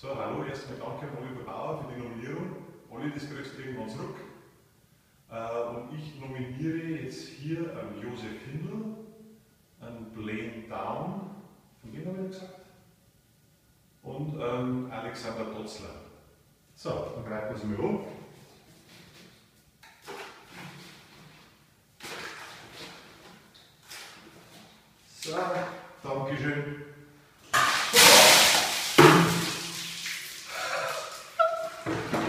So, hallo, erstmal danke an Oliver Bauer für die Nominierung. Olli, das kriegst du irgendwann zurück. Äh, und ich nominiere jetzt hier an Josef Hindel, an Blaine Down, von wem habe ich gesagt? Und ähm, Alexander Dotzler. So, dann greifen wir sie mal um. So, Dankeschön. Thank you.